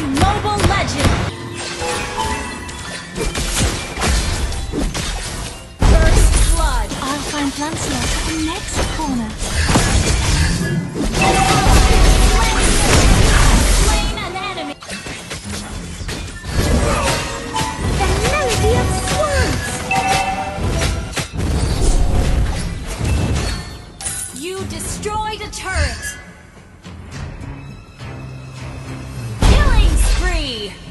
to Mobile Legend! First Blood! I'll find Lancelot at the next corner. Slain an enemy! The melody of! You destroyed a turret! Spree!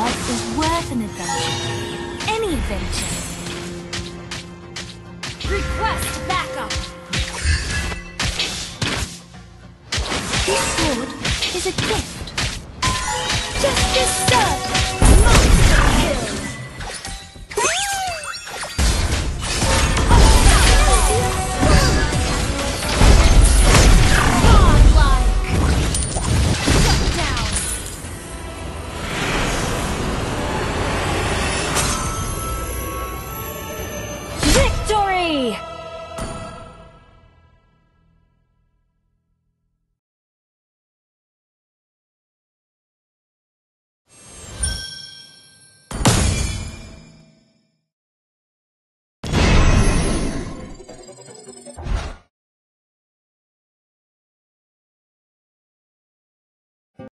Love is worth an adventure. Any adventure. Request backup! This sword is a gift. Justice so!